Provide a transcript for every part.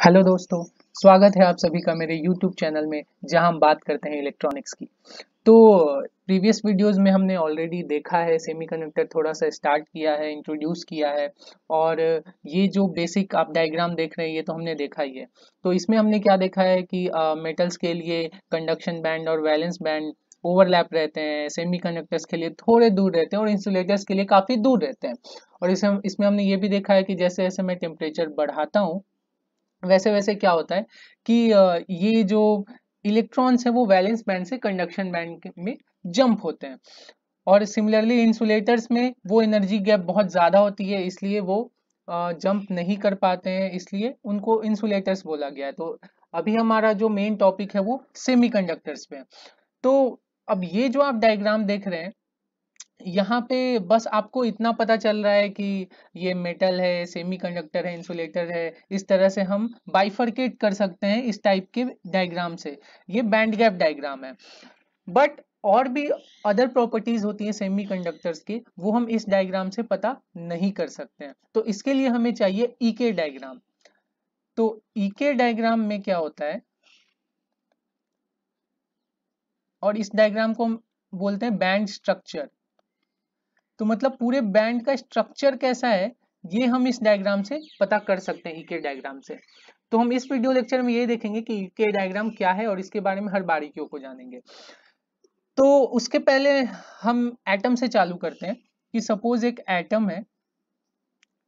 Hello दोस्तों, स्वागत है आप सभी का मेरे यूट्यूब चैनल में, जहाँ हम बात करते हैं इलेक्ट्रॉनिक्स की। तो प्रीवियस वीडियोस में हमने ऑलरेडी देखा है सेमीकंडक्टर थोड़ा सा स्टार्ट किया है इंट्रोड्यूस किया है, और ये जो बेसिक आप डायग्राम देख रहे हैं, ये तो हमने देखा ही है। तो इसमें हमने क्या देखा है कि मेटल्स के लिए कंडक्शन बैंड और वैलेंस बैंड ओवरलैप रहते हैं सेमीकंडक्टर्स के लिए थोड़े दूर रहते हैं, और इंसुलेटर्स के लिए काफ़ी दूर रहते हैं। और इसे इसमें हमने ये भी देखा है कि जैसे जैसे मैं टेम्परेचर बढ़ाता हूँ वैसे वैसे क्या होता है कि ये जो इलेक्ट्रॉन्स है वो वैलेंस बैंड से कंडक्शन बैंड में जंप होते हैं। और सिमिलरली इंसुलेटर्स में वो एनर्जी गैप बहुत ज़्यादा होती है, इसलिए वो जंप नहीं कर पाते हैं, इसलिए उनको इंसुलेटर्स बोला गया है। तो अभी हमारा जो मेन टॉपिक है वो सेमीकंडक्टर्स पे है। तो अब ये जो आप डायग्राम देख रहे हैं यहाँ पे बस आपको इतना पता चल रहा है कि ये मेटल है सेमीकंडक्टर है इंसुलेटर है, इस तरह से हम बाइफरकेट कर सकते हैं इस टाइप के डायग्राम से। ये बैंड गैप डायग्राम है। बट और भी अदर प्रॉपर्टीज़ होती है सेमीकंडक्टर्स की, वो हम इस डायग्राम से पता नहीं कर सकते हैं। तो इसके लिए हमें चाहिए ईके डायग्राम तो ईके डायग्राम में क्या होता है? और इस डायग्राम को हम बोलते हैं बैंड स्ट्रक्चर तो मतलब पूरे बैंड का स्ट्रक्चर कैसा है, ये हम इस डायग्राम से पता कर सकते हैं ईके डायग्राम से। तो हम इस वीडियो लेक्चर में ये देखेंगे कि ईके डायग्राम क्या है और इसके बारे में हर बारीकियों को जानेंगे। तो उसके पहले हम एटम से चालू करते हैं कि सपोज़ एक एटम है,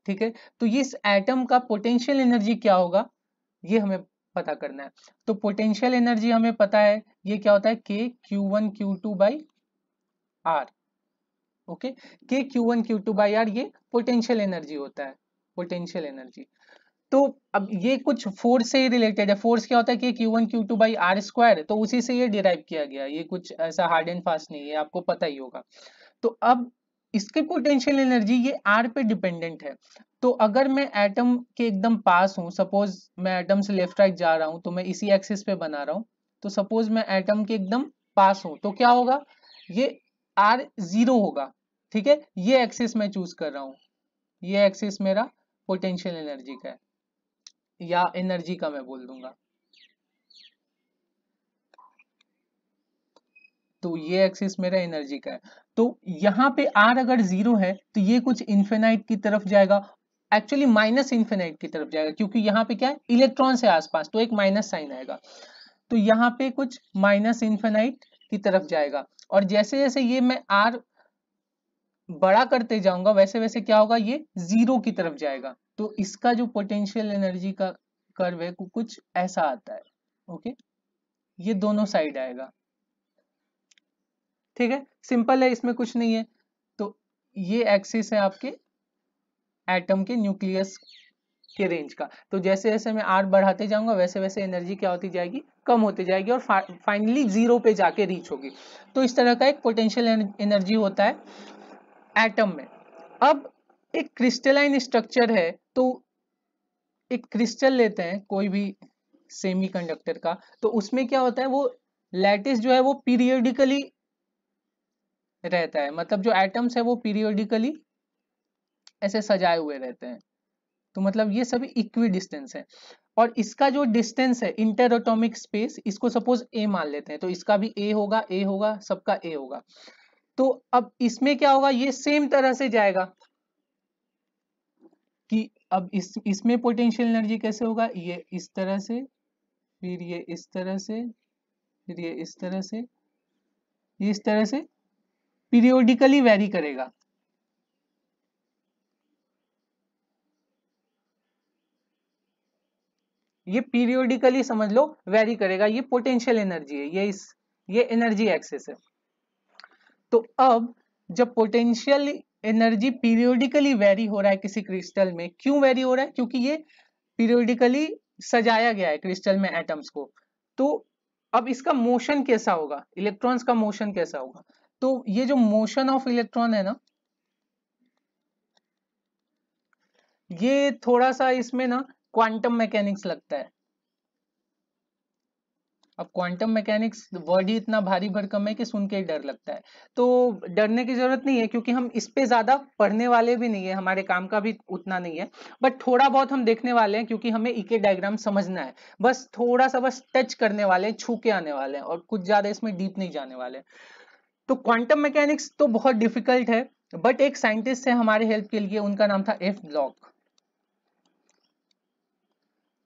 ठीक है? तो इस एटम का पोटेंशियल एनर्जी क्या होगा, ये हमें पता करना है। तो पोटेंशियल एनर्जी हमें पता है, ये क्या होता है? K q one q two by r okay? K q one q two by r ये पोटेंशियल एनर्जी होता है पोटेंशियल एनर्जी तो अब ये कुछ फोर्स से ही रिलेटेड है। फोर्स क्या होता है? कि q one q two by r square तो उसी से ये डिराइव किया गया। ये कुछ ऐसा हार्ड एंड फास्ट नहीं है, आपको पता ही होगा। तो अब इसके पोटेंशियल एनर्जी ये आर पे डिपेंडेंट है। तो अगर मैं एटम के एकदम पास हूँ सपोज़ मैं एटम से लेफ़्ट राइट जा रहा हूँ तो मैं इसी एक्सिस पे बना रहा हूँ। तो सपोज़ मैं एटम के एकदम पास हूँ तो क्या होगा? ये आर ज़ीरो होगा, ठीक है? ये एक्सिस मैं चूज़ कर रहा हूँ। ये एक्सिस मेरा पोटेंशियल एनर्जी का है, या एनर्जी का मैं बोल दूँगा। तो ये एक्सिस मेरा एनर्जी का है। तो यहाँ पे आर अगर ज़ीरो है तो ये कुछ इन्फेनाइट की तरफ़ जाएगा। एक्चुअली माइनस इन्फेनाइट की तरफ़ जाएगा, क्योंकि यहाँ पे क्या है? इलेक्ट्रॉन से आसपास तो एक माइनस साइन आएगा। तो यहाँ पे कुछ माइनस इन्फेनाइट की तरफ़ जाएगा। और जैसे जैसे ये मैं आर बड़ा करते जाऊँगा वैसे वैसे क्या होगा, ये ज़ीरो की तरफ़ जाएगा। तो इसका जो पोटेंशियल एनर्जी का कर्व है कुछ ऐसा आता है ओके ये दोनों साइड आएगा। ठीक है? सिंपल है, इसमें कुछ नहीं है। तो ये एक्सिस है आपके एटम के न्यूक्लियस के रेंज का। तो जैसे जैसे मैं आर बढ़ाते जाऊँगा, वैसे वैसे एनर्जी क्या होती जाएगी? कम होती जाएगी और फाइनली ज़ीरो पे जाके रीच होगी। तो इस तरह का एक पोटेंशियल एनर्जी होता है एटम में। अब एक क्रिस्टलाइन स्ट्रक्चर है तो एक क्रिस्टल लेते हैं, कोई भी सेमीकंडक्टर का। तो उसमें क्या होता है, वो लैटिस जो है, वो पीरियोडिकली रहता है। मतलब जो एटम्स है, वो पीरियोडिकली ऐसे सजाए हुए रहते हैं। तो मतलब ये सभी इक्वी डिस्टेंस है। और इसका जो डिस्टेंस है इंटर एटॉमिक स्पेस इसको सपोज़ ए मान लेते हैं। तो इसका भी ए होगा ए होगा, सबका ए होगा। तो अब इसमें क्या होगा? ये सेम तरह से जाएगा कि अब इस, इसमें पोटेंशियल एनर्जी कैसे होगा? ये इस तरह से, फिर ये इस तरह से, फिर ये इस तरह से, ये इस तरह से पीरियोडिकली वेरी करेगा। ये पीरियोडिकली समझ लो वेरी करेगा। ये पोटेंशियल एनर्जी है, ये इस, ये एनर्जी एक्सेस है। तो अब जब पोटेंशियल एनर्जी पीरियोडिकली वेरी हो रहा है किसी क्रिस्टल में, क्यों वेरी हो रहा है? क्योंकि ये पीरियोडिकली सजाया गया है क्रिस्टल में एटम्स को। तो अब इसका मोशन कैसा होगा? इलेक्ट्रॉन्स का मोशन कैसा होगा? तो ये जो मोशन ऑफ़ इलेक्ट्रॉन है ना, ये थोड़ा सा इसमें ना क्वांटम मैकेनिक्स लगता है। अब क्वांटम मैकेनिक्स वर्ड ही इतना भारी भरकम है कि सुन के डर लगता है। तो डरने की ज़रूरत नहीं है, क्योंकि हम इस पे ज़्यादा पढ़ने वाले भी नहीं है, हमारे काम का भी उतना नहीं है। बट थोड़ा बहुत हम देखने वाले हैं, क्योंकि हमें इके डायग्राम समझना है। बस थोड़ा सा बस टच करने वाले हैं, छू के आने वाले हैं, और कुछ ज़्यादा इसमें डीप नहीं जाने वाले तो क्वांटम मैकेनिक्स तो बहुत डिफ़िकल्ट है बट एक साइंटिस्ट है हमारे हेल्प के लिए, उनका नाम था एफ़ ब्लॉक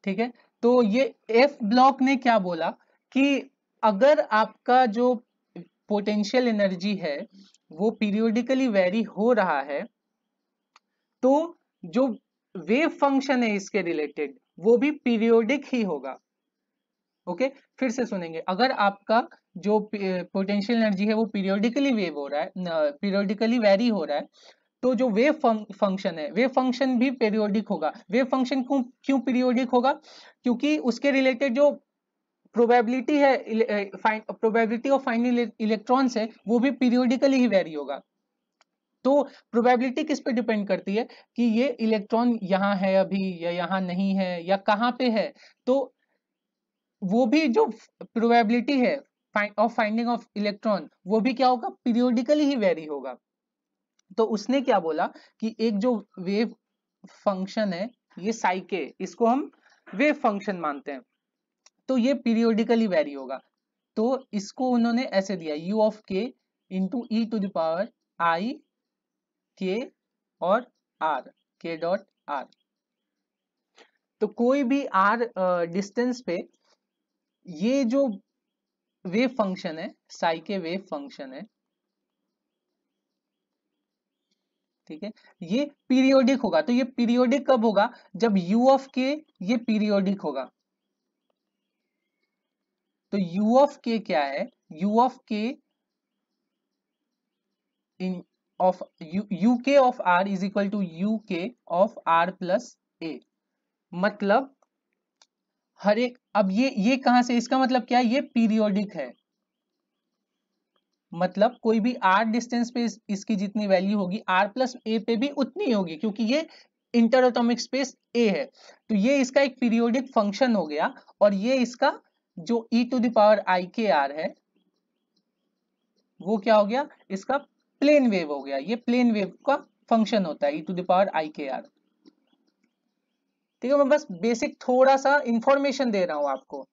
ठीक है? तो ये एफ़ ब्लॉक ने क्या बोला? कि अगर आपका जो पोटेंशियल एनर्जी है, वो पीरियोडिकली वेरी हो रहा है तो जो वेव फ़ंक्शन है इसके रिलेटेड वो भी पीरियोडिक ही होगा। Okay okay? फिर से सुनेंगे। अगर आपका जो पोटेंशियल एनर्जी है वो पीरियोडिकली वेव हो रहा है पीरियोडिकली वेरी हो रहा है तो जो वेव फ़ंक्शन है वेव फ़ंक्शन भी पीरियोडिक होगा। वेव फ़ंक्शन क्यों क्यों पीरियोडिक होगा? क्योंकि उसके रिलेटेड जो प्रोबेबिलिटी है प्रोबेबिलिटी ऑफ़ फाइंडिंग इलेक्ट्रॉन है, वो भी पीरियोडिकली ही वेरी होगा। तो प्रोबेबिलिटी किस पे डिपेंड करती है कि ये इलेक्ट्रॉन यहाँ है अभी या यहाँ नहीं है या कहाँ पे है? तो वो भी जो प्रोबेबिलिटी है ऑफ़ फाइंडिंग ऑफ़ इलेक्ट्रॉन वो भी क्या होगा? पीरियोडिकली ही वेरी होगा। तो उसने क्या बोला कि एक जो वेव फ़ंक्शन है, ये साइके इसको हम वेव फ़ंक्शन मानते हैं। तो ये पीरियोडिकली वेरी होगा। तो इसको उन्होंने ऐसे दिया u of k into e to the power i k और आर के डॉट आर तो कोई भी आर डिस्टेंस पे ये जो वेव फ़ंक्शन है साई के वेव फ़ंक्शन है, ठीक है, ये पीरियोडिक होगा। तो ये पीरियोडिक कब होगा? जब u ऑफ़ के ये पीरियोडिक होगा। तो u ऑफ़ के क्या है? u of k in of u k of r is equal to u k of r plus a मतलब हर एक अब ये ये कहाँ से इसका मतलब क्या है? ये पीरियोडिक है। मतलब कोई भी आर डिस्टेंस पे इस, इसकी जितनी वैल्यू होगी आर प्लस ए पे भी उतनी होगी क्योंकि ये इंटर स्पेस ए है। तो ये इसका एक पीरियोडिक फ़ंक्शन हो गया और ये इसका जो ई टू दावर आई के आर है, वो क्या हो गया? इसका प्लेन वेव हो गया। ये प्लेन वेव का फ़ंक्शन होता है ई टू दावर आई के आर ठीक है, मैं बस बेसिक थोड़ा सा इंफॉर्मेशन दे रहा हूँ आपको।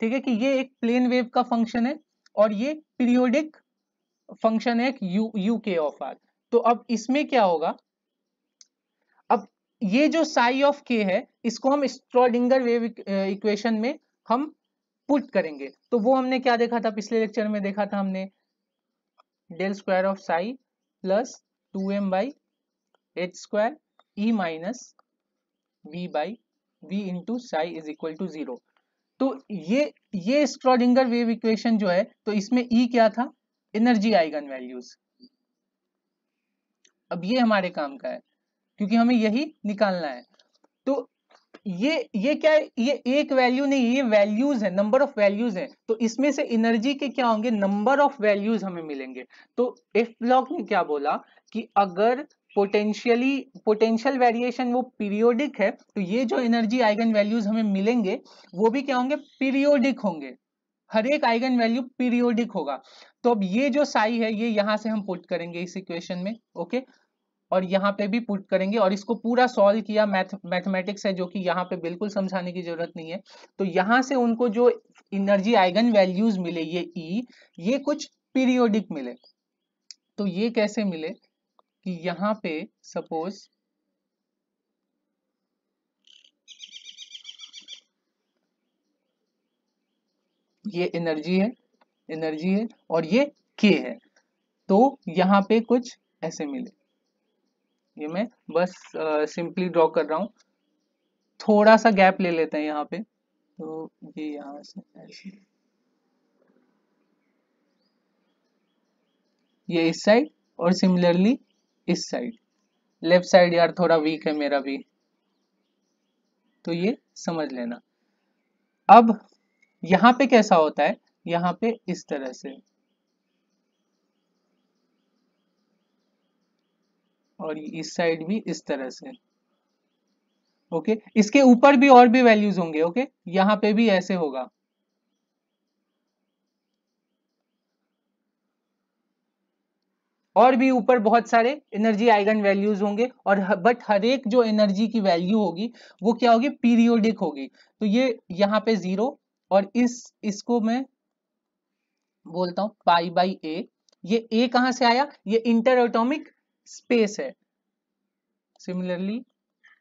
ठीक है कि ये एक प्लेन वेव का फ़ंक्शन है और ये पीरियोडिक फ़ंक्शन है u u k of r तो अब इसमें क्या होगा? अब ये जो साई ऑफ़ के है, इसको हम स्ट्रोडिंगर वेव इक्वेशन में हम पुट करेंगे। तो वो हमने क्या देखा था? पिछले लेक्चर में देखा था हमने del square of psi plus two m by h square e minus v by v into psi is equal to zero तो ये ये स्ट्रोडिंगर वेव इक्वेशन जो है तो इसमें ई e क्या था? एनर्जी आइगन वैल्यूज़ अब ये हमारे काम का है, क्योंकि हमें यही निकालना है। तो ये ये क्या है? ये एक वैल्यू नहीं, ये वैल्यूज़ है नंबर ऑफ़ वैल्यूज़ है। तो इसमें से एनर्जी के क्या होंगे? नंबर ऑफ़ वैल्यूज़ हमें मिलेंगे। तो एफ़ ब्लॉक ने क्या बोला कि अगर पोटेंशियली पोटेंशियल वेरिएशन वो पीरियोडिक है तो ये जो एनर्जी आइगन वैल्यूज़ हमें मिलेंगे, वो भी क्या होंगे? पीरियोडिक होंगे। हर एक आइगन वैल्यू पीरियोडिक होगा। तो अब ये जो साई है, ये यहाँ से हम पुट करेंगे इस इक्वेशन में ओके और यहाँ पे भी पुट करेंगे और इसको पूरा सॉल्व किया मैथ मैथमेटिक्स है जो कि यहाँ पे बिल्कुल समझाने की ज़रूरत नहीं है। तो यहाँ से उनको जो एनर्जी आइगन वैल्यूज़ मिले ये ई e, ये कुछ पीरियोडिक मिले। तो ये कैसे मिले कि यहाँ पे सपोज़ ये एनर्जी है एनर्जी है और ये के है। तो यहाँ पे कुछ ऐसे मिले। ये मैं बस सिंपली ड्रॉ कर रहा हूँ। थोड़ा सा गैप ले लेते हैं यहाँ पे। तो ये यहाँ से ऐसे। ये इस साइड और सिमिलरली इस साइड लेफ़्ट साइड यार थोड़ा वीक है मेरा भी। तो ये समझ लेना। अब यहाँ पे कैसा होता है? यहाँ पे इस तरह से। और इस साइड भी इस तरह से। ओके? इसके ऊपर भी और भी वैल्यूज़ होंगे, ओके? यहाँ पे भी ऐसे होगा। और भी ऊपर बहुत सारे एनर्जी आइगन वैल्यूज़ होंगे, और बट हर एक जो एनर्जी की वैल्यू होगी, वो क्या होगी? पीरियोडिक होगी। तो ये यहाँ पे ज़ीरो और इस, इसको मैं बोलता हूँ पाई बाई ए ये ए कहाँ से आया? ये इंटर ऑटोमिक स्पेस है। सिमिलरली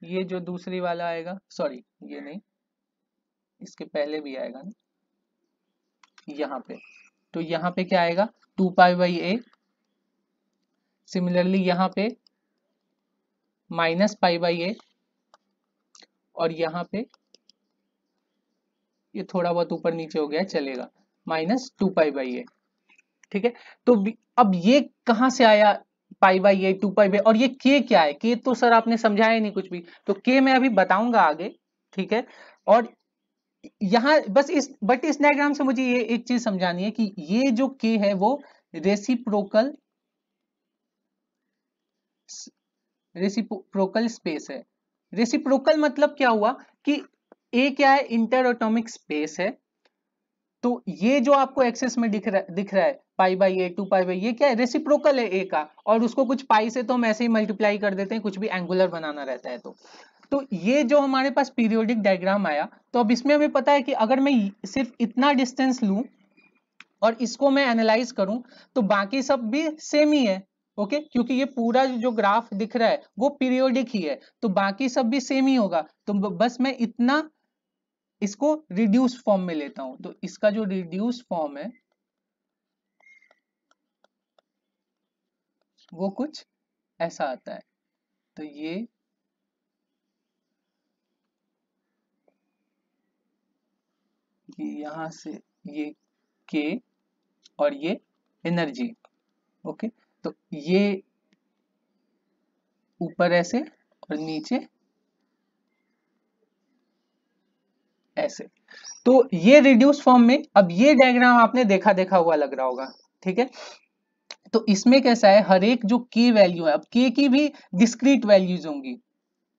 ये जो दूसरी वाला आएगा सॉरी ये नहीं, इसके पहले भी आएगा ना, यहाँ पे। तो यहाँ पे क्या आएगा? Two pi by a similarly यहाँ पे माइनस पाई बाई ए और यहाँ पे ये थोड़ा बहुत ऊपर नीचे हो गया, चलेगा। Minus two pi by a ठीक है? तो अब ये कहाँ से आया? Pi by a two pi by और ये के क्या है? के तो सर आपने समझाया नहीं कुछ भी। तो के मैं अभी बताऊँगा आगे, ठीक है? और यहाँ बस इस, बट इस डायग्राम से मुझे ये एक चीज़ समझानी है कि ये जो के है वो रेसिप्रोकल रेसिप्रोकल स्पेस है। रेसिप्रोकल मतलब क्या हुआ कि ए क्या है? इंटर एटॉमिक स्पेस है। तो ये जो आपको एक्सेस में दिख रहा दिख रहा है pi by a, two pi by, ये क्या है? रेसिप्रोकल है ए का। और उसको कुछ पाई से तो हम ऐसे ही मल्टीप्लाई कर देते हैं, कुछ भी एंगुलर बनाना रहता है तो। तो ये जो हमारे पास पीरियोडिक डायग्राम आया तो अब इसमें हमें पता है कि अगर मैं सिर्फ़ इतना डिस्टेंस लू और इसको मैं एनालाइज करूँ तो बाकी सब भी सेम ही है ओके क्योंकि ये पूरा जो ग्राफ दिख रहा है, वो पीरियोडिक ही है तो बाकी सब भी सेम ही होगा। तो बस मैं इतना इसको रिड्यूस फॉर्म में लेता हूँ। तो इसका जो रिड्यूस फॉर्म है वो कुछ ऐसा आता है। तो ये यहाँ से ये के और ये एनर्जी ओके तो ये ऊपर ऐसे और नीचे ऐसे। तो ये रिड्यूस फॉर्म में, अब ये डायग्राम आपने देखा देखा हुआ लग रहा होगा, ठीक है? तो इसमें कैसा है? हर एक जो के वैल्यू है, अब के की भी डिस्क्रीट वैल्यूज़ होंगी,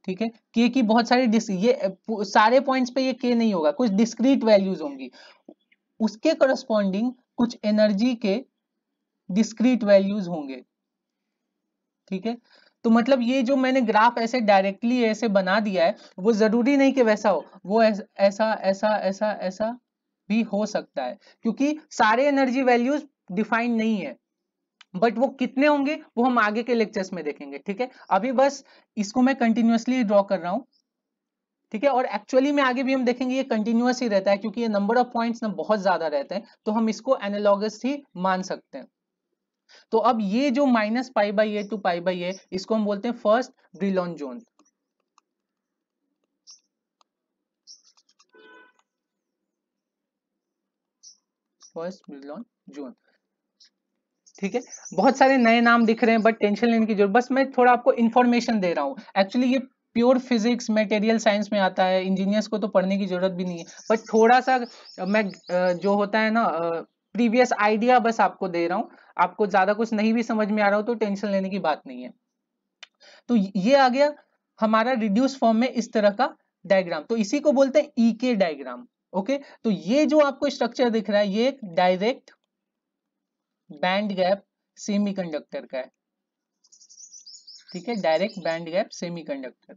ठीक है? के की बहुत सारी ये, सारे पॉइंट्स पे ये के नहीं होगा, कुछ डिस्क्रीट वैल्यूज़ होंगी। उसके करस्पॉन्डिंग कुछ एनर्जी के डिस्क्रीट वैल्यूज़ होंगे, ठीक है? तो मतलब ये जो मैंने ग्राफ ऐसे डायरेक्टली ऐसे बना दिया है, वो ज़रूरी नहीं कि वैसा हो, वो ऐसा ऐसा ऐसा ऐसा भी हो सकता है, क्योंकि सारे एनर्जी वैल्यूज़ डिफाइंड नहीं है। बट वो कितने होंगे, वो हम आगे के लेक्चर्स में देखेंगे, ठीक है? अभी बस इसको मैं कंटिन्यूसली ड्रॉ कर रहा हूँ, ठीक है? और एक्चुअली में आगे भी हम देखेंगे, ये कंटिन्यूस ही रहता है, क्योंकि ये नंबर ऑफ़ पॉइंट्स ना बहुत ज़्यादा रहते हैं तो हम इसको एनालॉगस ही मान सकते हैं। तो अब ये जो minus pi by a two pi by a इसको हम बोलते हैं first Brillouin zone first Brillouin zone ठीक है? बहुत सारे नए नाम दिख रहे हैं बट टेंशन लेने की ज़रूरत, बस मैं थोड़ा आपको इन्फॉर्मेशन दे रहा हूँ। एक्चुअली ये प्योर फिजिक्स मटेरियल साइंस में आता है इंजीनियर्स को तो पढ़ने की ज़रूरत भी नहीं है। बट थोड़ा सा मैं जो होता है ना प्रीवियस आइडिया बस आपको दे रहा हूँ। आपको ज़्यादा कुछ नहीं भी समझ में आ रहा हो तो टेंशन लेने की बात नहीं है। तो ये आ गया हमारा रिड्यूस फॉर्म में इस तरह का डायग्राम तो इसी को बोलते हैं ई के डायग्राम ओके तो ये जो आपको स्ट्रक्चर दिख रहा है, ये एक डायरेक्ट बैंड गैप सेमीकंडक्टर का है। ठीक है, डायरेक्ट बैंड गैप सेमीकंडक्टर।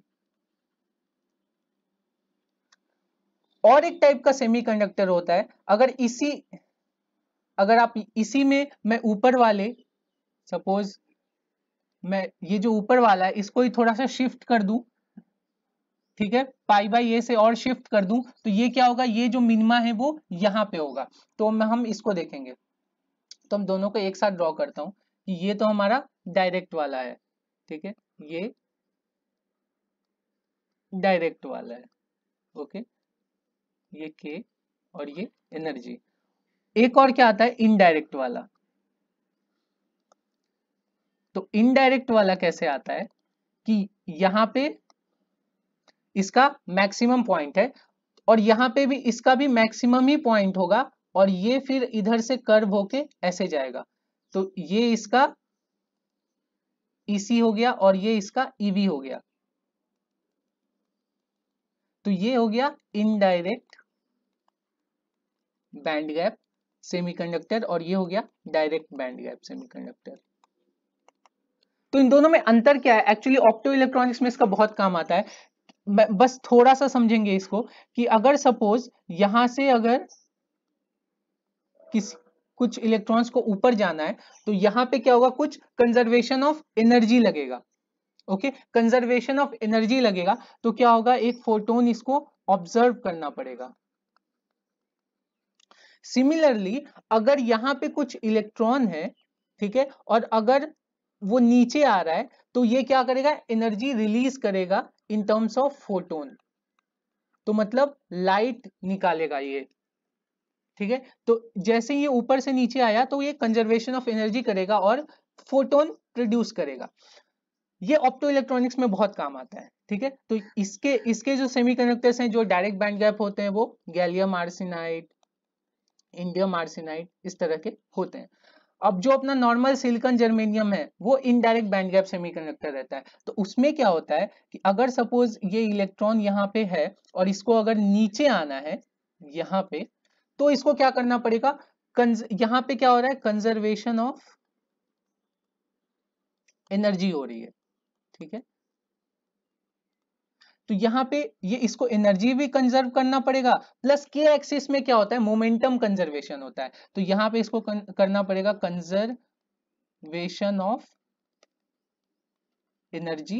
और एक टाइप का सेमीकंडक्टर होता है। अगर इसी, अगर आप इसी में, मैं ऊपर वाले, सपोज़ मैं ये जो ऊपर वाला है, इसको ही थोड़ा सा शिफ्ट कर दूँ। ठीक है, पाई बाई ए से और शिफ्ट कर दूँ। तो ये क्या होगा? ये जो मिनिमा है वो यहाँ पे होगा। तो हम इसको देखेंगे। तो हम दोनों को एक साथ ड्रॉ करता हूँ कि ये तो हमारा डायरेक्ट वाला है, ठीक है? ये डायरेक्ट वाला है ओके ये के और ये एनर्जी एक और क्या आता है? इनडायरेक्ट वाला. तो इनडायरेक्ट वाला कैसे आता है? कि यहाँ पे इसका मैक्सिमम पॉइंट है और यहाँ पे भी इसका भी मैक्सिमम ही पॉइंट होगा और ये फिर इधर से कर्व होके ऐसे जाएगा। तो ये इसका ईसी e हो गया और ये इसका ईवी e हो गया। तो ये हो गया इनडायरेक्ट बैंड गैप सेमीकंडक्टर और ये हो गया डायरेक्ट बैंड गैप सेमीकंडक्टर तो इन दोनों में अंतर क्या है? एक्चुअली ऑप्टो इलेक्ट्रॉनिक्स में इसका बहुत काम आता है। बस थोड़ा सा समझेंगे इसको कि अगर सपोज़ यहाँ से अगर किस, कुछ इलेक्ट्रॉन्स को ऊपर जाना है तो यहाँ पे क्या होगा? कुछ कंजर्वेशन ऑफ़ एनर्जी लगेगा। ओके कंजर्वेशन ऑफ़ एनर्जी लगेगा तो क्या होगा? एक फोटोन इसको ऑब्ज़र्व करना पड़ेगा। सिमिलरली अगर यहाँ पे कुछ इलेक्ट्रॉन है, ठीक है? और अगर वो नीचे आ रहा है तो ये क्या करेगा? एनर्जी रिलीज़ करेगा इन टर्म्स ऑफ़ फोटोन तो मतलब लाइट निकालेगा ये। ठीक है? तो जैसे ये ऊपर से नीचे आया तो ये कंजर्वेशन ऑफ़ एनर्जी करेगा और फोटोन प्रोड्यूस करेगा। ये ऑप्टो इलेक्ट्रॉनिक्स में बहुत काम आता है, ठीक है? तो इसके इसके जो सेमीकंडक्टर्स हैं, जो डायरेक्ट बैंड गैप होते हैं, वो गैलियम आर्सिनाइड इंडियम आर्सिनाइड इस तरह के होते हैं। अब जो अपना नॉर्मल सिलिकॉन जर्मेनियम है, वो इनडायरेक्ट बैंड गैप सेमीकंडक्टर रहता है। तो उसमें क्या होता है कि अगर सपोज़ ये इलेक्ट्रॉन यहाँ पे है और इसको अगर नीचे आना है, यहाँ पे तो इसको क्या करना पड़ेगा? यहाँ पे क्या हो रहा है? कंजर्वेशन ऑफ़ एनर्जी हो रही है। ठीक है? तो यहाँ पे ये इसको एनर्जी भी कंजर्व करना पड़ेगा प्लस के एक्सिस में क्या होता है? मोमेंटम कंजर्वेशन होता है। तो यहाँ पे इसको करना पड़ेगा कंजर्वेशन ऑफ़ एनर्जी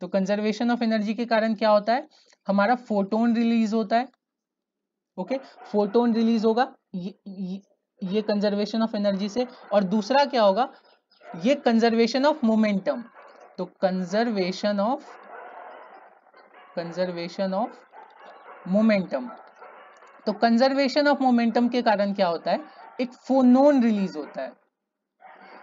तो कंजर्वेशन ऑफ़ एनर्जी के कारण क्या होता है? हमारा फोटोन रिलीज़ होता है। ओके फोटोन रिलीज़ होगा ये, ये, कंजर्वेशन ऑफ़ एनर्जी से। और दूसरा क्या होगा? ये कंजर्वेशन ऑफ़ मोमेंटम तो conservation of conservation of momentum तो कंजर्वेशन ऑफ़ मोमेंटम के कारण क्या होता है? एक फोनोन रिलीज़ होता है।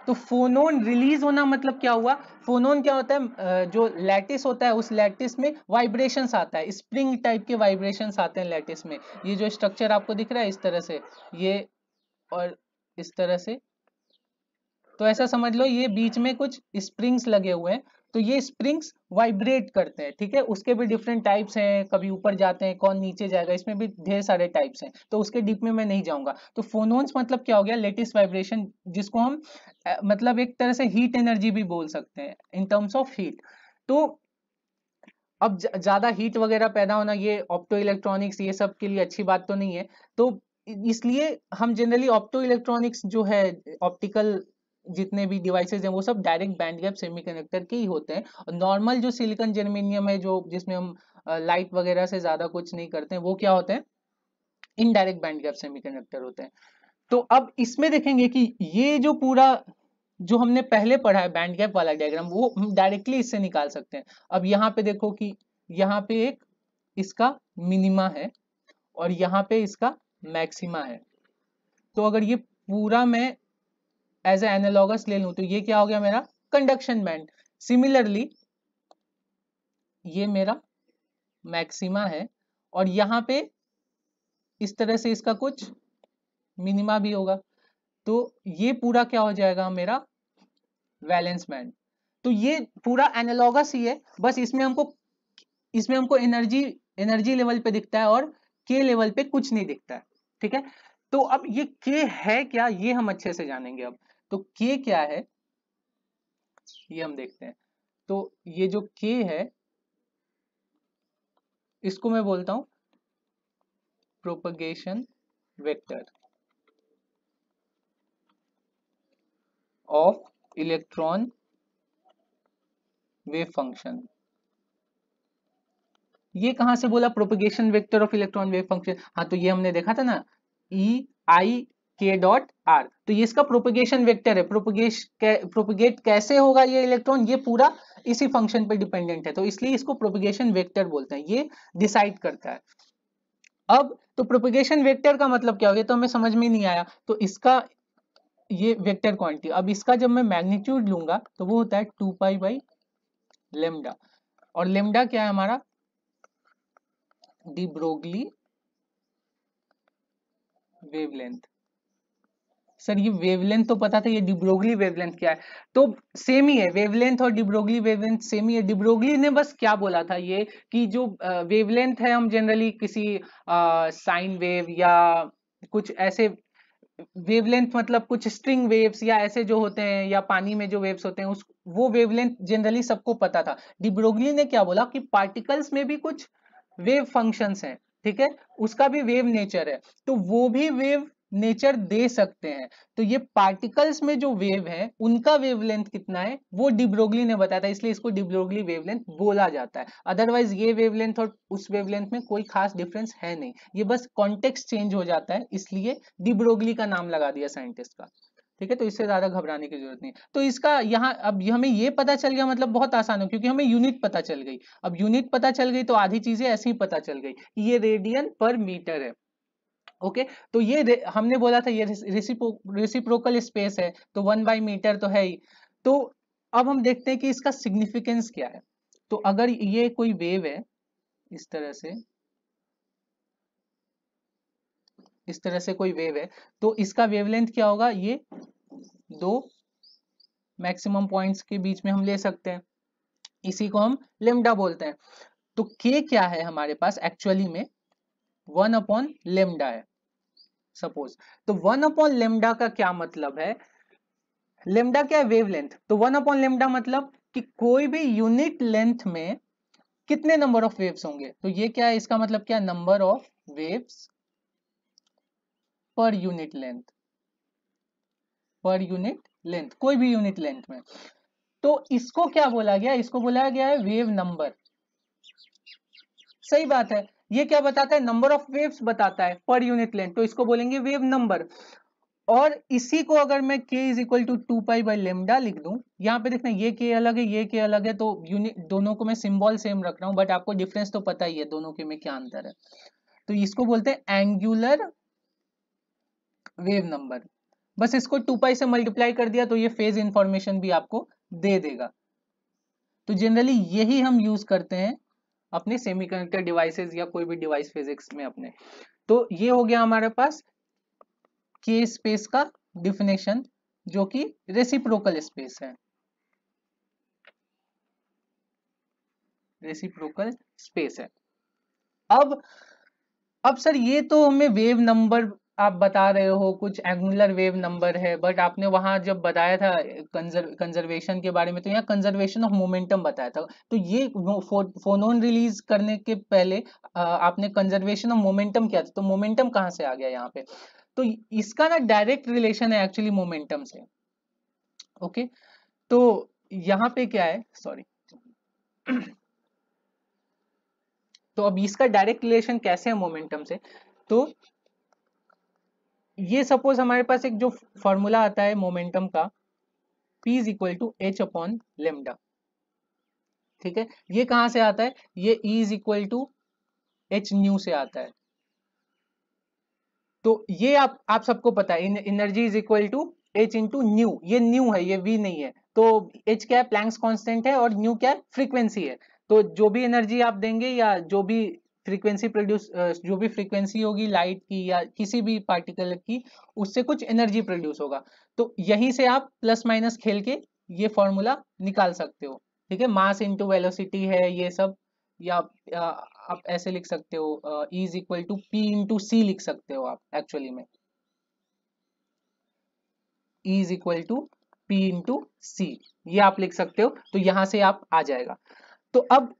तो फोनोन रिलीज़ होना मतलब क्या हुआ? फोनोन क्या होता है? जो लैटिस होता है, उस लैटिस में वाइब्रेशन आता है। स्प्रिंग टाइप के वाइब्रेशन आते हैं लैटिस में। ये जो स्ट्रक्चर आपको दिख रहा है, इस तरह से। ये और इस तरह से। तो ऐसा समझ लो, ये बीच में कुछ स्प्रिंग्स लगे हुए हैं। तो ये स्प्रिंग्स वाइब्रेट करते हैं, ठीक है? उसके भी डिफरेंट टाइप्स हैं, कभी ऊपर जाते हैं, कौन नीचे जाएगा, इसमें भी ढेर सारे टाइप्स हैं तो उसके डीप में मैं नहीं जाऊँगा। तो फोनोन्स मतलब क्या हो गया? लेटेस्ट वाइब्रेशन जिसको हम मतलब एक तरह से हीट एनर्जी भी बोल सकते हैं इन टर्म्स ऑफ़ हीट तो अब ज़्यादा हीट वगैरह पैदा होना, ये ऑप्टो इलेक्ट्रॉनिक्स ये सब के लिए अच्छी बात तो नहीं है। तो इसलिए हम जनरली ऑप्टो इलेक्ट्रॉनिक्स जो है ऑप्टिकल जितने भी डिवाइसेज हैं, वो सब डायरेक्ट बैंड गैप सेमीकंडक्टर के ही होते हैं। और नॉर्मल जो सिलिकॉन जर्मेनियम है, जो जिसमें हम लाइट वगैरह से ज़्यादा कुछ नहीं करते हैं, वो क्या होते हैं? इनडायरेक्ट बैंड गैप सेमीकंडक्टर होते हैं। तो अब इसमें देखेंगे कि ये जो पूरा, जो हमने पहले पढ़ा है बैंड गैप वाला डायग्राम वो हम डायरेक्टली इससे निकाल सकते हैं। अब यहाँ पे देखो कि यहाँ पे एक इसका मिनिमा है और यहाँ पे इसका मैक्सिमा है। तो अगर ये पूरा मैं एज एनालॉगस ले लूँ तो ये क्या हो गया मेरा? कंडक्शन बैंड सिमिलरली ये मेरा मैक्सिमा है और यहाँ पे इस तरह से इसका कुछ मिनिमा भी होगा। तो ये पूरा क्या हो जाएगा मेरा? वैलेंस बैंड तो ये पूरा एनालॉगस ही है, बस इसमें हमको इसमें हमको एनर्जी एनर्जी लेवल पे दिखता है और के लेवल पे कुछ नहीं दिखता है, ठीक है? तो अब ये के है क्या? ये हम अच्छे से जानेंगे अब। तो के क्या है? ये हम देखते हैं। तो ये जो के है, इसको मैं बोलता हूँ propagation vector of electron wave function ये कहाँ से बोला? Propagation vector of electron wave function हाँ तो ये हमने देखा था ना? ई आई के डॉट आर तो ये इसका प्रोपगेशन वेक्टर है. प्रोपगेश प्रोपगेट कैसे होगा ये इलेक्ट्रॉन ये पूरा इसी फ़ंक्शन पे डिपेंडेंट है. तो इसलिए इसको प्रोपगेशन वेक्टर बोलते हैं. ये डिसाइड करता है. अब तो प्रोपगेशन वेक्टर का मतलब क्या हो गया? तो हमें समझ में नहीं आया. तो इसका, ये वेक्टर क्वांटिटी अब इसका जब मैं मैग्नीट्यूड लूँगा तो वो होता है टू पाई बाई लेमडा और लेमडा क्या है हमारा? डिब्रोगली वेवलेंथ सर, ये वेवलेंथ तो पता था, ये डिब्रोगली वेवलेंथ क्या है? तो सेम ही है वेवलेंथ और डिब्रोगली वेवलेंथ सेम ही है। डिब्रोगली ने बस क्या बोला था ये कि जो वेवलेंथ है हम जनरली किसी साइन वेव या कुछ ऐसे वेवलेंथ मतलब कुछ स्ट्रिंग वेव्स या ऐसे जो होते हैं या पानी में जो वेव्स होते हैं, उस, वो वेवलेंथ जनरली सबको पता था। डिब्रोगली ने क्या बोला कि पार्टिकल्स में भी कुछ वेव फ़ंक्शंस हैं, ठीक है? उसका भी वेव नेचर है। तो वो भी वेव नेचर दे सकते हैं। तो ये पार्टिकल्स में जो वेव है, उनका वेवलेंथ कितना है, वो डिब्रोगली ने बताया था, इसलिए इसको डिब्रोगली वेवलेंथ बोला जाता है। अदरवाइज़ ये वेवलेंथ और उस वेवलेंथ में कोई खास डिफरेंस है नहीं। ये बस कॉन्टेक्स्ट चेंज हो जाता है, इसलिए डिब्रोगली का नाम लगा दिया साइंटिस्ट का। ठीक है तो इससे ज़्यादा घबराने की ज़रूरत नहीं तो इसका यहाँ, अब हमें ये पता चल गया मतलब बहुत आसान हो, क्योंकि हमें यूनिट पता चल गई। अब यूनिट पता चल गई तो आधी चीज़ें ऐसे ही पता चल गई ये रेडियन पर मीटर है। ओके तो ये हमने बोला था ये रेसिप्रोकल स्पेस है तो वन बाई मीटर तो है ही। तो अब हम देखते हैं कि इसका सिग्निफिकेंस क्या है। तो अगर ये कोई वेव है, इस तरह से, इस तरह से कोई वेव है तो इसका वेवलेंथ क्या होगा? ये दो मैक्सिमम पॉइंट्स के बीच में हम ले सकते हैं। इसी को हम लेमडा बोलते हैं। तो के क्या है हमारे पास? एक्चुअली में वन अपॉन लेमडा है। सपोज़। तो वन अपॉन लेमडा का क्या मतलब है? लेमडा क्या है? वेवलेंथ। तो वन अपॉन लेमडा मतलब कि कोई भी यूनिट लेंथ में कितने नंबर ऑफ़ वेव्स होंगे? तो ये क्या है? इसका मतलब क्या? Number of waves per unit length. Per unit length. कोई भी यूनिट लेंथ में। तो इसको क्या बोला गया? इसको बोला गया है वेव नंबर। सही बात है। ये क्या बताता है? नंबर ऑफ़ वेव्स बताता है पर यूनिट लेंथ तो इसको बोलेंगे वेव नंबर और इसी को अगर मैं k is equal to two pi by lambda लिख दूँ, यहाँ पे देखना ये k अलग है, ये k अलग है तो यूनिट दोनों को मैं सिंबल सेम रख रहा हूँ बट आपको डिफरेंस तो पता ही है, दोनों के में क्या अंतर है। तो इसको बोलते हैं एंगुलर वेव नंबर बस इसको टू पाई से मल्टीप्लाई कर दिया तो ये फ़ेज़ इंफॉर्मेशन भी आपको दे देगा। तो जनरली यही हम यूज़ करते हैं अपने सेमीकंडक्टर डिवाइसेस या कोई भी डिवाइस फिजिक्स में अपने। तो ये हो गया हमारे पास के स्पेस का डिफिनेशन जो कि रेसिप्रोकल स्पेस है। रेसिप्रोकल स्पेस है। अब अब सर ये तो हमें वेव नंबर आप बता रहे हो कुछ एंगुलर वेव नंबर है बट आपने वहाँ जब बताया था कंजर्वेशन के बारे में तो यहाँ कंजर्वेशन ऑफ़ मोमेंटम बताया था। तो ये फोनोन रिलीज़ करने के पहले आपने कंजर्वेशन ऑफ़ मोमेंटम किया था तो मोमेंटम कहाँ से आ गया यहाँ पे? तो इसका ना डायरेक्ट रिलेशन है एक्चुअली मोमेंटम से। ओके तो यहाँ पे क्या है? सॉरी तो अब इसका डायरेक्ट रिलेशन कैसे है मोमेंटम से? तो ये सपोज़ हमारे पास एक जो फॉर्मूला आता है मोमेंटम का, P is equal to h upon lambda ठीक है? ये कहाँ से आता है? ये E is equal to h nu से आता है. तो ये आप आप सबको पता है energy is equal to h into nu ये न्यू है, ये वी नहीं है. तो एच क्या है? प्लैंक्स कांस्टेंट है और न्यू क्या है? फ्रीक्वेंसी है. तो जो भी एनर्जी आप देंगे या जो भी फ्रीक्वेंसी प्रोड्यूस जो भी फ्रीक्वेंसी होगी लाइट की या किसी भी पार्टिकल की, उससे कुछ एनर्जी प्रोड्यूस होगा। तो यहीं से आप प्लस माइनस खेल के ये फॉर्मूला निकाल सकते हो। ठीक है? मास इंटू वेलोसिटी है ये सब, या आप ऐसे लिख सकते हो is equal to p into c लिख सकते हो आप एक्चुअली में। Is equal to p into c ये आप लिख सकते हो तो यहाँ से आप आ जाएगा। तो अब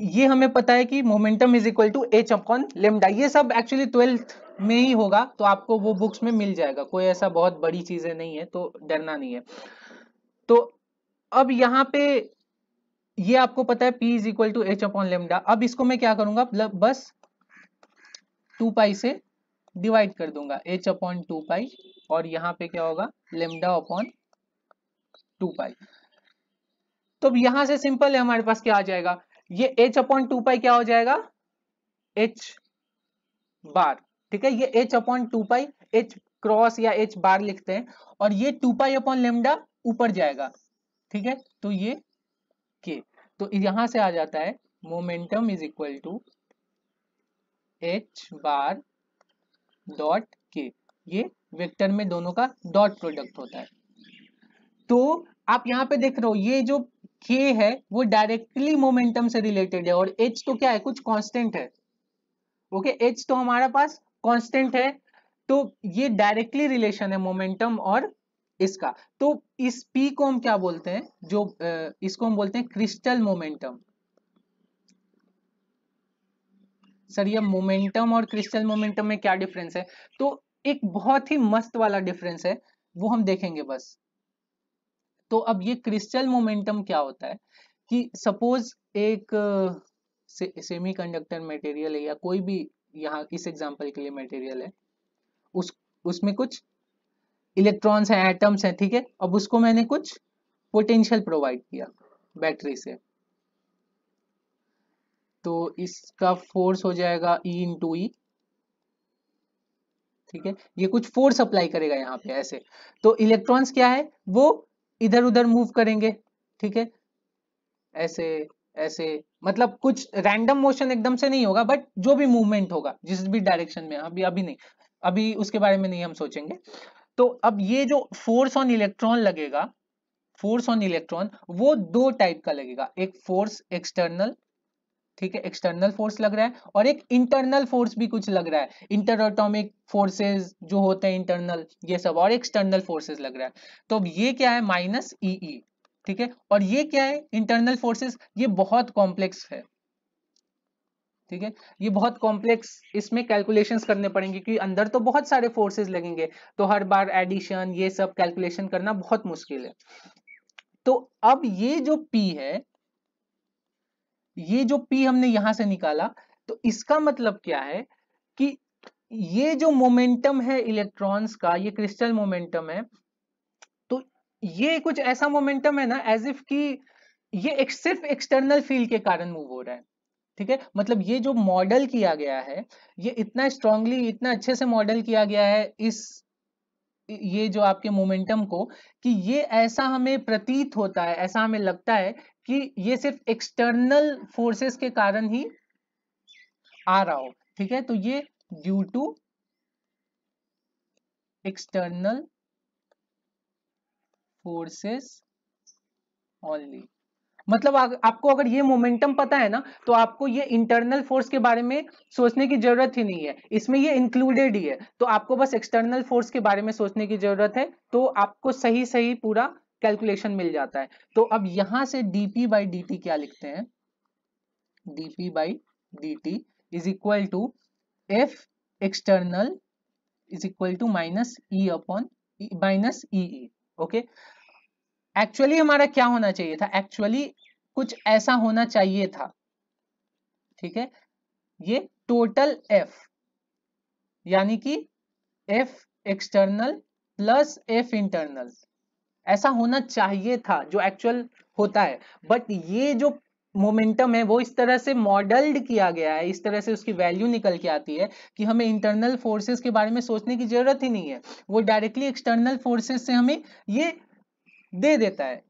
ये हमें पता है कि momentum is equal to h upon lambda ये सब एक्चुअली ट्वेल्थ में ही होगा तो आपको वो बुक्स में मिल जाएगा। कोई ऐसा बहुत बड़ी चीज़ें नहीं है तो डरना नहीं है। तो अब यहाँ पे ये आपको पता है P is equal to h upon lambda अब इसको मैं क्या करूँगा? बस टू पाई से डिवाइड कर दूँगा। एच अपॉन टू पाई और यहाँ पे क्या होगा? लेमडा अपॉन टू पाई तो अब यहाँ से सिंपल है, हमारे पास क्या आ जाएगा? ये एच अपॉन टू पाई क्या हो जाएगा? एच बार ठीक है? ये h upon two pi h cross या एच बार लिखते हैं और ये टू पाई अपॉन लेमडा ऊपर जाएगा। ठीक है? तो ये के तो यहाँ से आ जाता है momentum is equal to h bar dot k ये वेक्टर में दोनों का डॉट प्रोडक्ट होता है। तो आप यहाँ पे देख रहे हो, ये जो के है, वो डायरेक्टली मोमेंटम से रिलेटेड है और एच तो क्या है, कुछ कांस्टेंट है। ओके एच तो हमारा पास कांस्टेंट है तो ये डायरेक्टली रिलेशन है मोमेंटम और इसका। तो इस पी को हम क्या बोलते हैं, जो इसको हम बोलते हैं क्रिस्टल मोमेंटम सर, ये मोमेंटम और क्रिस्टल मोमेंटम में क्या डिफरेंस है? तो एक बहुत ही मस्त वाला डिफरेंस है, वो हम देखेंगे बस। तो अब ये क्रिस्टल मोमेंटम क्या होता है? कि सपोज़ एक से, सेमी कंडक्टर मटेरियल है या कोई भी यहाँ इस एग्जांपल के लिए मटेरियल है उस उसमें कुछ इलेक्ट्रॉन्स हैं एटम्स हैं ठीक है? अब उसको मैंने कुछ पोटेंशियल प्रोवाइड किया बैटरी से। तो इसका फोर्स हो जाएगा ई इंटू ई ठीक है? ये कुछ फोर्स अप्लाई करेगा यहाँ पे ऐसे। तो इलेक्ट्रॉन्स क्या है? वो इधर उधर मूव करेंगे, ठीक है? ऐसे ऐसे मतलब कुछ रैंडम मोशन एकदम से नहीं होगा बट जो भी मूवमेंट होगा, जिस भी डायरेक्शन में, अभी अभी नहीं, अभी उसके बारे में नहीं हम सोचेंगे। तो अब ये जो फोर्स ऑन इलेक्ट्रॉन लगेगा फोर्स ऑन इलेक्ट्रॉन वो दो टाइप का लगेगा, एक फोर्स एक्सटर्नल ठीक है एक्सटर्नल फोर्स लग रहा है और एक इंटरनल फोर्स भी कुछ लग रहा है। इंटर अटोमिक फोर्सेज जो होते हैं इंटरनल ये सब और एक्सटर्नल फोर्सेज लग रहा है। तो अब ये क्या है? माइनस ई ठीक है? और ये क्या है? इंटरनल फोर्सेस ये बहुत कॉम्प्लेक्स है। ठीक है? ये बहुत कॉम्प्लेक्स इसमें कैलकुलेशंस करने पड़ेंगे क्योंकि अंदर तो बहुत सारे फोर्सेस लगेंगे। तो हर बार एडिशन ये सब कैलकुलेशन करना बहुत मुश्किल है। तो अब ये जो पी है ये जो पी हमने यहाँ से निकाला तो इसका मतलब क्या है कि ये जो मोमेंटम है इलेक्ट्रॉन्स का ये क्रिस्टल मोमेंटम है तो ये कुछ ऐसा मोमेंटम है ना एज इफ़ कि ये एक, सिर्फ़ एक्सटर्नल फ़ील्ड के कारण मूव हो रहा है ठीक है? मतलब ये जो मॉडल किया गया है ये इतना स्ट्रांगली इतना अच्छे से मॉडल किया गया है इस ये जो आपके मोमेंटम को कि ये ऐसा हमें प्रतीत होता है ऐसा हमें लगता है कि ये सिर्फ़ एक्सटर्नल फोर्सेस के कारण ही आ रहा हो ठीक है? तो ये due to external forces only मतलब आ, आपको अगर ये मोमेंटम पता है ना तो आपको ये इंटरनल फोर्स के बारे में सोचने की ज़रूरत ही नहीं है। इसमें ये इंक्लूडेड ही है। तो आपको बस एक्सटर्नल फोर्स के बारे में सोचने की ज़रूरत है तो आपको सही सही पूरा कैलकुलेशन मिल जाता है। तो अब यहाँ से dp बाई डी क्या लिखते हैं? dp by d t is equal to F external is equal to minus e upon minus e okay actually हमारा क्या होना चाहिए था? एक्चुअली कुछ ऐसा होना चाहिए था, ठीक है? ये टोटल एफ़ यानी कि F external plus F internal ऐसा होना चाहिए था, जो एक्चुअल होता है। बट ये जो मोमेंटम है, वो इस तरह से मॉडल्ड किया गया है, इस तरह से उसकी वैल्यू निकल के आती है, कि हमें इंटरनल फोर्सेस के बारे में सोचने की ज़रूरत ही नहीं है। वो डायरेक्टली एक्सटर्नल फोर्सेस से हमें ये दे देता है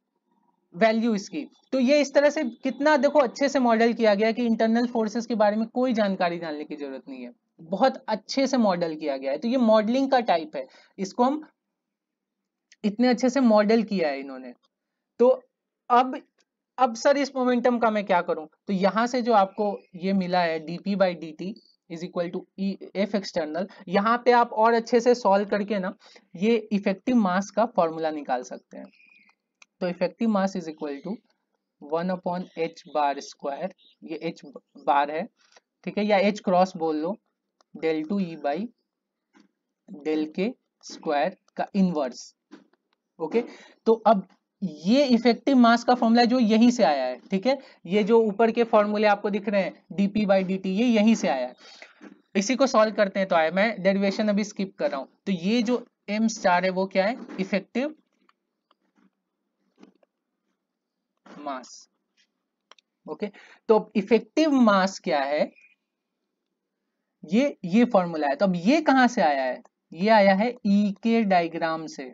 वैल्यू इसकी। तो ये इस तरह से कितना देखो अच्छे से मॉडल किया गया कि इंटरनल फोर्सेस के बारे में कोई जानकारी जानने की ज़रूरत नहीं है। बहुत अच्छे से मॉडल किया गया है। तो ये मॉडलिंग का टाइप है। इसको हम इतने अच्छे से मॉडल किया है इन्होंने। तो अब अब सर इस मोमेंटम का मैं क्या करूँ? तो यहाँ से जो आपको ये मिला है dp by d t is equal to F external यहाँ पे आप और अच्छे से सॉल्व करके ना, ये इफ़ेक्टिव मास का फॉर्मूला निकाल सकते हैं। तो effective mass is equal to one upon h bar square ये एच बार है, ठीक है? या एच क्रॉस बोल लो del two e by del k square का इनवर्स ओके? तो अब ये इफ़ेक्टिव मास का फॉर्मूला जो यहीं से आया है, ठीक है? ये जो ऊपर के फॉर्मूले आपको दिख रहे हैं डीपी बाई डी ये यहीं से आया है। इसी को सॉल्व करते हैं तो आए मैं डेरिवेशन अभी स्किप कर रहा हूँ। तो ये जो एम स्टार है, वो क्या है? Effective mass okay? तो इफ़ेक्टिव मास क्या है? ये ये फॉर्मूला है। तो अब ये कहाँ से आया है? ये आया है ई e के डायग्राम से।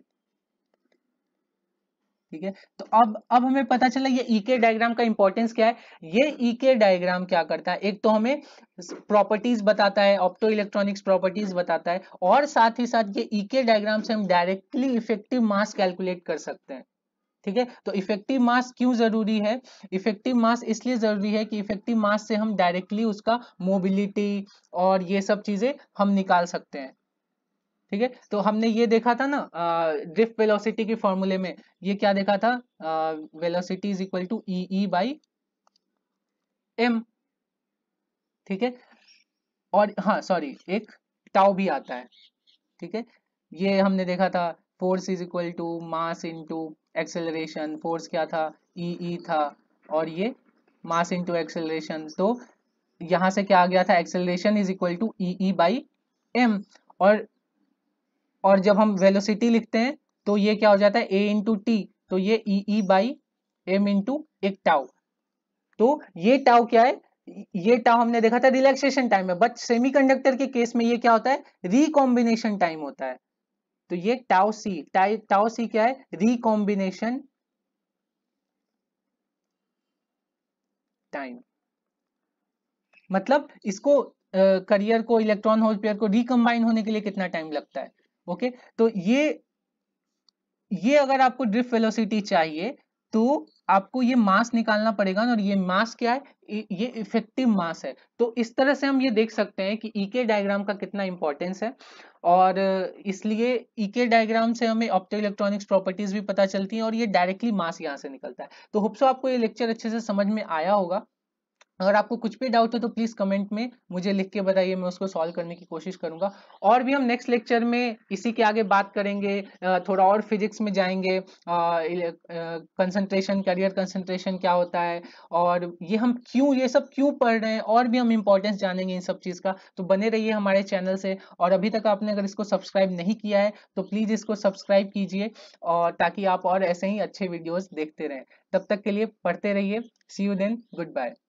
ठीक है? तो अब अब हमें पता चला ये ईके e डायग्राम का इंपॉर्टेंस क्या है? ये ईके e डायग्राम क्या करता है? एक तो हमें प्रॉपर्टीज़ बताता है ऑप्टो इलेक्ट्रॉनिक्स प्रॉपर्टीज़ बताता है, और साथ ही साथ ये ईके e डायग्राम से हम डायरेक्टली इफ़ेक्टिव मास कैलकुलेट कर सकते हैं। ठीक है? तो इफ़ेक्टिव मास क्यों ज़रूरी है? इफ़ेक्टिव मास इसलिए ज़रूरी है कि इफ़ेक्टिव मास से हम डायरेक्टली उसका मोबिलिटी और ये सब चीज़ें हम निकाल सकते हैं। ठीक है? तो हमने ये देखा था ना ड्रिफ्ट वेलोसिटी के फॉर्मूले में ये क्या देखा था? Velocity is equal to e by m ठीक है? और हाँ सॉरी एक टाउ भी आता है ठीक है? ये हमने देखा था force is equal to mass into acceleration force क्या था? ई e, e था और ये मास इनटू एक्सेलरेशन तो यहाँ से क्या आ गया था? Acceleration is equal to e by m और और जब हम वेलोसिटी लिखते हैं तो ये क्या हो जाता है? ए इंटू टी तो ये e e by m into एक टाउ तो ये टाउ क्या है? ये टाउ हमने देखा था रिलैक्सेशन टाइम है बट सेमीकंडक्टर के केस में ये क्या होता है? रिकॉम्बिनेशन टाइम होता है. तो ये टाउ सी टाउ सी क्या है? रिकॉम्बिनेशन टाइम मतलब इसको करियर को इलेक्ट्रॉन होल पेयर को रिकम्बाइन होने के लिए कितना टाइम लगता है? ओके? तो ये ये अगर आपको ड्रिफ्ट वेलोसिटी चाहिए तो आपको ये मास निकालना पड़ेगा और ये मास क्या है? ये इफ़ेक्टिव मास है। तो इस तरह से हम ये देख सकते हैं कि ईके डायग्राम का कितना इंपॉर्टेंस है। और इसलिए ईके डायग्राम से हमें ऑप्टो इलेक्ट्रॉनिक्स प्रॉपर्टीज़ भी पता चलती हैं, और ये डायरेक्टली मास यहाँ से निकलता है। तो होप्सो आपको ये लेक्चर अच्छे से समझ में आया होगा। अगर आपको कुछ भी डाउट हो तो प्लीज़ कमेंट में मुझे लिख के बताइए, मैं उसको सॉल्व करने की कोशिश करूँगा। और भी हम नेक्स्ट लेक्चर में इसी के आगे बात करेंगे थोड़ा और फिजिक्स में जाएँगे कंसंट्रेशन करियर कंसंट्रेशन क्या होता है, और ये हम क्यों, ये सब क्यों पढ़ रहे हैं, और भी हम इंपॉर्टेंस जानेंगे इन सब चीज़ का। तो बने रहिए हमारे चैनल से, और अभी तक आपने अगर इसको सब्सक्राइब नहीं किया है तो प्लीज़ इसको सब्सक्राइब कीजिए, और ताकि आप और ऐसे ही अच्छे वीडियोज़ देखते रहें। तब तक के लिए पढ़ते रहिए। See you then good bye